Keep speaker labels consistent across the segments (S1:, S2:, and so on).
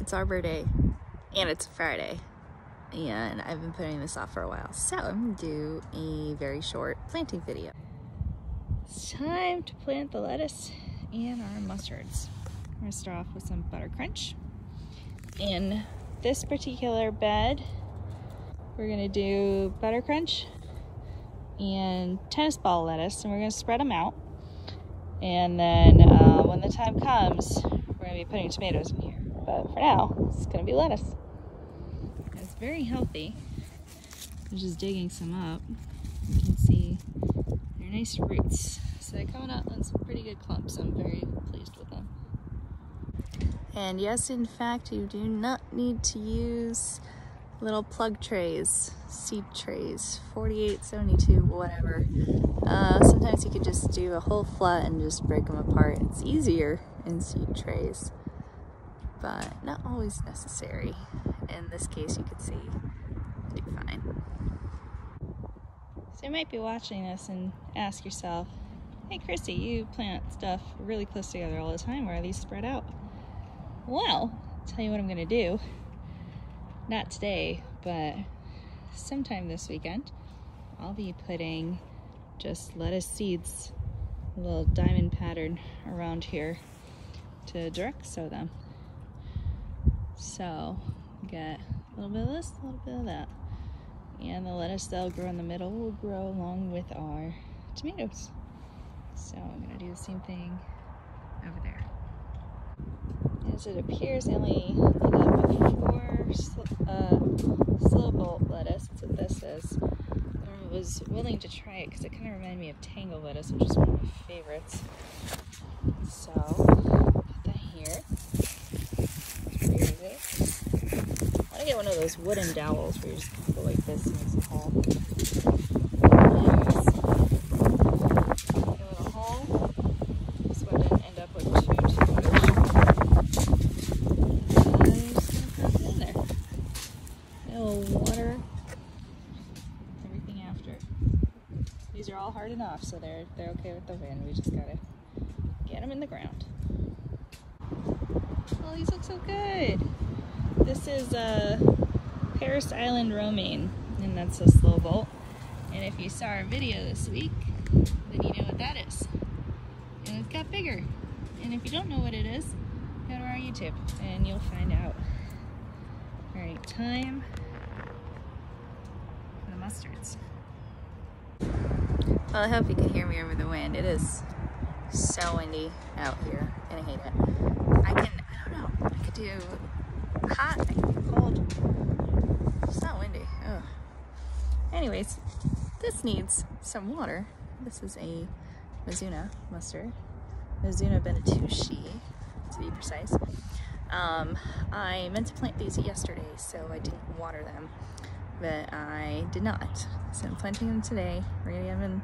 S1: it's Arbor Day and it's Friday and I've been putting this off for a while. So I'm gonna do a very short planting video. It's time to plant the lettuce and our mustards. I'm gonna start off with some butter crunch. In this particular bed, we're gonna do butter crunch and tennis ball lettuce and we're gonna spread them out. And then uh, when the time comes, we're gonna be putting tomatoes in here. But for now, it's gonna be lettuce. It's very healthy. I'm just digging some up. You can see they're nice roots. So they're coming out in some pretty good clumps. I'm very pleased with them. And yes, in fact, you do not need to use little plug trays, seed trays, 48, 72, whatever. Uh, sometimes you could just do a whole flat and just break them apart. It's easier in seed trays, but not always necessary. In this case, you could see I do fine. So you might be watching this and ask yourself, hey Chrissy, you plant stuff really close together all the time. Where are these spread out? Well, I'll tell you what I'm gonna do not today, but sometime this weekend, I'll be putting just lettuce seeds, a little diamond pattern around here to direct sow them. So get a little bit of this, a little bit of that. And the lettuce that'll grow in the middle will grow along with our tomatoes. So I'm gonna do the same thing over there. As it appears, I only ended up with four uh, Slobolt lettuce. That's what this is. I was willing to try it because it kind of reminded me of tango lettuce, which is one of my favorites. So, put that here. To get one of those wooden dowels where you just go like this and it's a hole. Water, everything after. These are all hard enough, so they're they're okay with the wind. We just gotta get them in the ground. Oh, these look so good. This is uh, Parris Island romaine, and that's a Slobolt. And if you saw our video this week, then you know what that is. And it's got bigger. And if you don't know what it is, go to our YouTube and you'll find out. All right, time for the mustards. Well, I hope you can hear me over the wind. It is so windy out here, and I hate it. I can, I don't know, I could do hot, could cold. It's not windy. Ugh. Anyways, this needs some water. This is a Mizuna mustard, Mizuna Benetouche, to be precise. Um, I meant to plant these yesterday, so I didn't water them but I did not. So I'm planting them today. We're gonna give them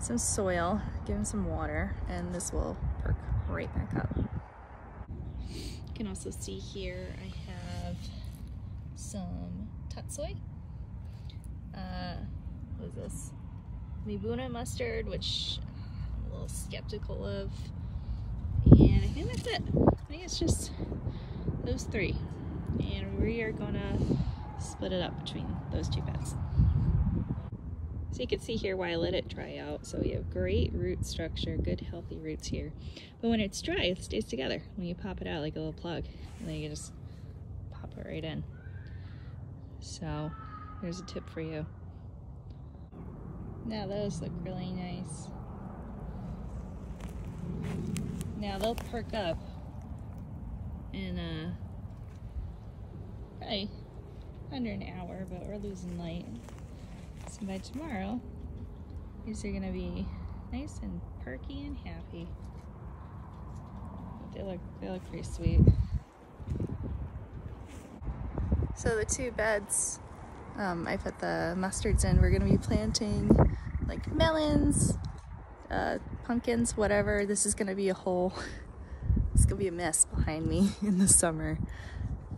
S1: some soil, give them some water, and this will perk right back up. Can also see here I have some tatsoi. Uh, what is this? Mibuna mustard, which I'm a little skeptical of. And I think that's it. I think it's just those three. And we are gonna split it up between those two beds. So you can see here why I let it dry out. So we have great root structure, good healthy roots here. But when it's dry, it stays together. When you pop it out like a little plug, and then you can just pop it right in. So there's a tip for you. Now those look really nice. Now they'll perk up and uh, probably under an hour, but we're losing light. So by tomorrow, these are gonna be nice and perky and happy. They look, they look pretty sweet. So the two beds um, I put the mustards in, we're gonna be planting like melons, uh, pumpkins, whatever. This is gonna be a whole, it's gonna be a mess behind me in the summer.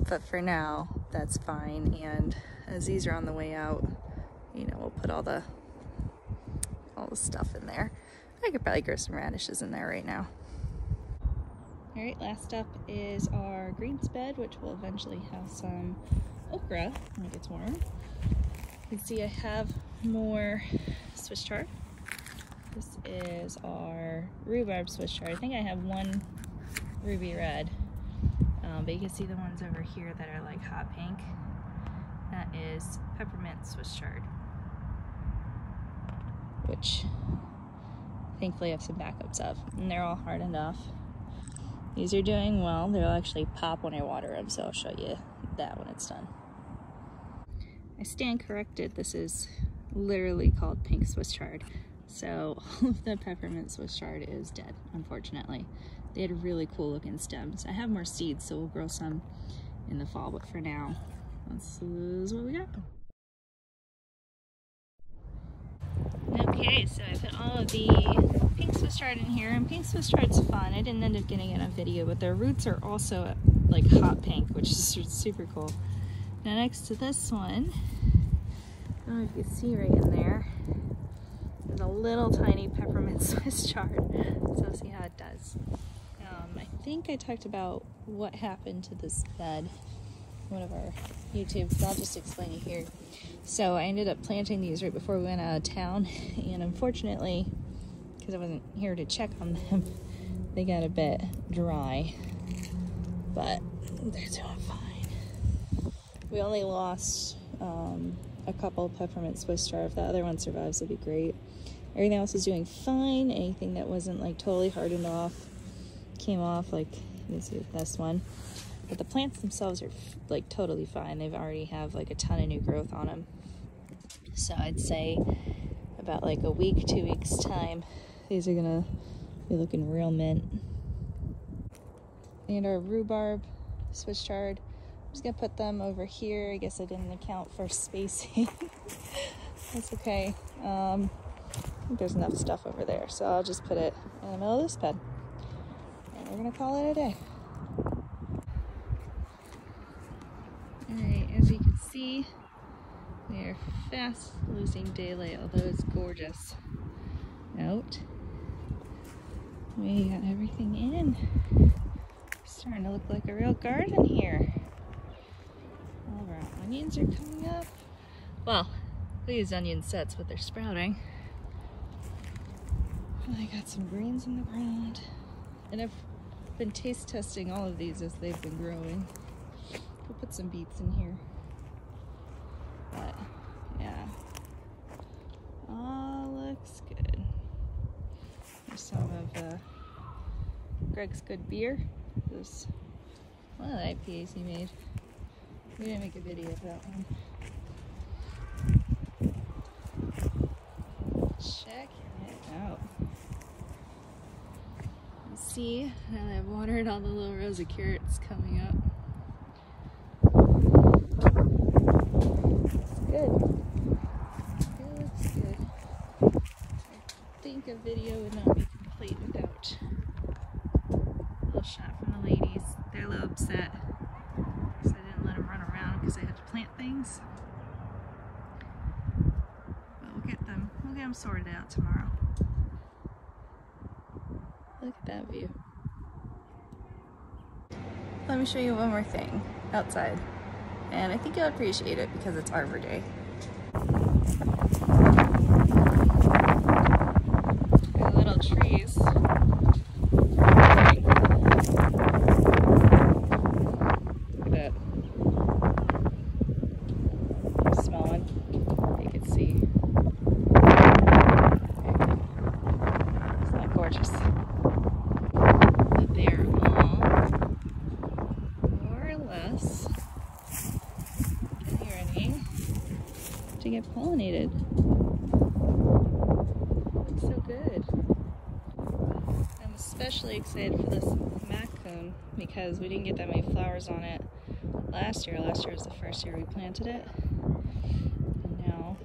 S1: But for now, that's fine. And as these are on the way out, you know, we'll put all the all the stuff in there. I could probably grow some radishes in there right now. All right, last up is our greens bed, which will eventually have some okra when it gets warm. You can see I have more Swiss chard. This is our rhubarb Swiss chard. I think I have one ruby red, um, but you can see the ones over here that are like hot pink. That is peppermint Swiss chard, which thankfully I have some backups of, and they're all hard enough. These are doing well. They'll actually pop when I water them, so I'll show you that when it's done. I stand corrected. This is literally called pink Swiss chard. So all of the peppermint Swiss chard is dead, unfortunately. They had really cool looking stems. I have more seeds, so we'll grow some in the fall, but for now, this is what we got. Okay, so I put all of the pink Swiss chard in here, and pink Swiss chard's fun. I didn't end up getting it on video, but their roots are also like hot pink, which is super cool. Now next to this one, I don't know if you can see right in there, there's a little tiny peppermint Swiss chard. So see how it does. Um, I think I talked about what happened to this bed one of our YouTubes, I'll just explain it here. So I ended up planting these right before we went out of town, and unfortunately, because I wasn't here to check on them, they got a bit dry, but they're doing fine. We only lost um, a couple peppermint Swiss chard. If the other one survives, it'll be great. Everything else is doing fine. Anything that wasn't like totally hardened off came off, like you can see this one. But the plants themselves are like totally fine. They've already have like a ton of new growth on them. So I'd say about like a week, two weeks time, these are gonna be looking real mint. And our rhubarb Swiss chard. I'm just gonna put them over here. I guess I didn't account for spacing. That's okay. Um, there's enough stuff over there, so I'll just put it in the middle of this bed. And we're gonna call it a day. Alright, as you can see, we are fast losing daylight, although it's gorgeous out. We got everything in. Starting to look like a real garden here. All of our onions are coming up. Well, these onion sets, but they're sprouting. I got some greens in the ground. And I've been taste testing all of these as they've been growing. We'll put some beets in here. But yeah, all looks good. There's some of uh, Greg's Good Beer. This one of the IPAs he made. We didn't make a video of that one. Check it out. See, now I've watered all the little rows of carrots coming up. A video would not be complete without a little shot from the ladies. They're a little upset because I didn't let them run around because I had to plant things. But we'll get them, we'll get them sorted out tomorrow. Look at that view. Let me show you one more thing outside. And I think you'll appreciate it because it's Arbor Day. trees. That smelling, you can see. Isn't that gorgeous? But they are all more or less getting ready to get pollinated. Looks so good I'm especially excited for this Macoun because we didn't get that many flowers on it last year. Last year was the first year we planted it. And now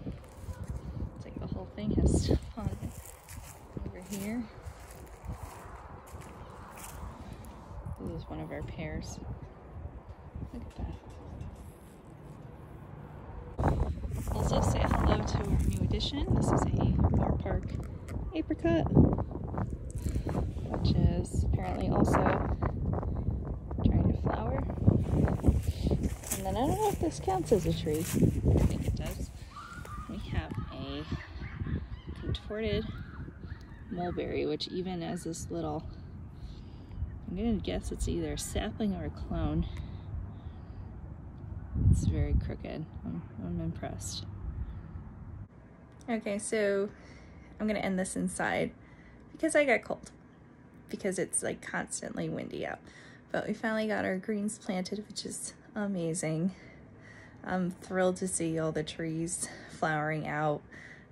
S1: it's like the whole thing has stuff on it over here. This is one of our pears. Look at that. This is a Park apricot, which is apparently also trying to flower. And then I don't know if this counts as a tree. I think it does. We have a contorted mulberry, which even as this little, I'm gonna guess it's either a sapling or a clone. It's very crooked. I'm, I'm impressed. Okay, so I'm gonna end this inside because I got cold because it's like constantly windy out. But we finally got our greens planted, which is amazing. I'm thrilled to see all the trees flowering out.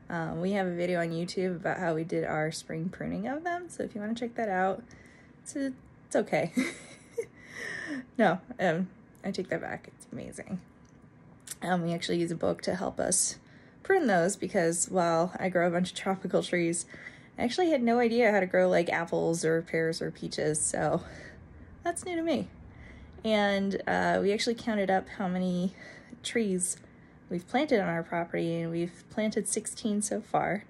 S1: Um, we have a video on YouTube about how we did our spring pruning of them. So if you want to check that out, it's, a, it's okay. no, um, I take that back. It's amazing. Um, we actually use a book to help us prune those because while I grow a bunch of tropical trees, I actually had no idea how to grow like apples or pears or peaches. So that's new to me. And uh, we actually counted up how many trees we've planted on our property and we've planted 16 so far.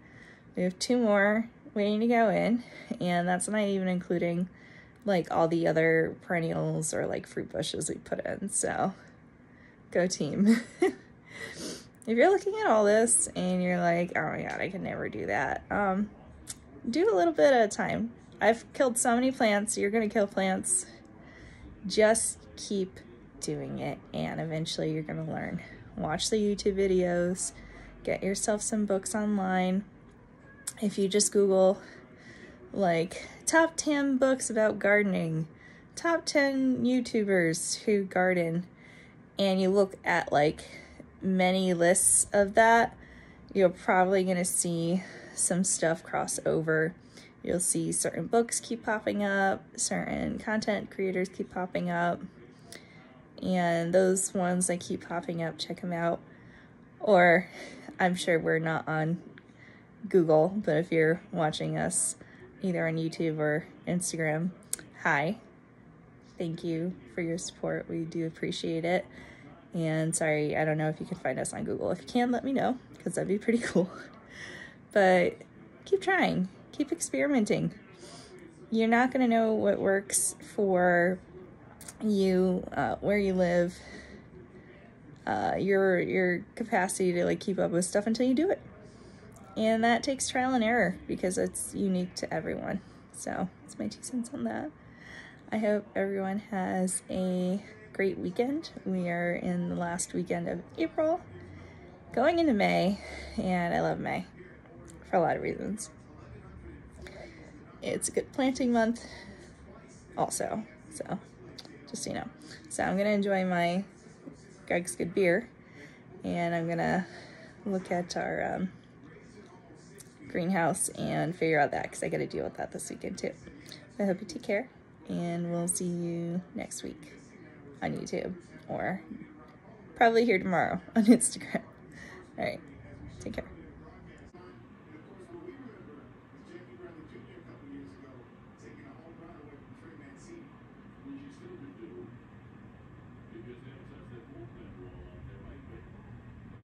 S1: We have two more waiting to go in and that's not even including like all the other perennials or like fruit bushes we put in. So go team. if you're looking at all this and you're like, oh my god, I can never do that. Um, do a little bit at a time. I've killed so many plants. You're to kill plants. Just keep doing it and eventually you're to learn. Watch the YouTube videos. Get yourself some books online. If you just Google like top 10 books about gardening, top 10 YouTubers who garden, and you look at like many lists of that, you're probably going to see some stuff cross over. You'll see certain books keep popping up, certain content creators keep popping up, and those ones that keep popping up, check them out. Or I'm sure we're not on Google, but if you're watching us either on YouTube or Instagram, hi. Thank you for your support. We do appreciate it. And sorry, I don't know if you can find us on Google. If you can, let me know because that'd be pretty cool. But keep trying, keep experimenting. You're not going to know what works for you, uh, where you live, uh, your your capacity to like keep up with stuff until you do it. And that takes trial and error because it's unique to everyone. So that's my two cents on that. I hope everyone has a great weekend. We are in the last weekend of April, going into May, and I love May for a lot of reasons. It's a good planting month also, so just so you know. So I'm gonna enjoy my Greg's Good beer and I'm gonna look at our um, greenhouse and figure out that because I gotta deal with that this weekend too. I hope you take care and we'll see you next week on YouTube or probably here tomorrow on Instagram. All right, take care.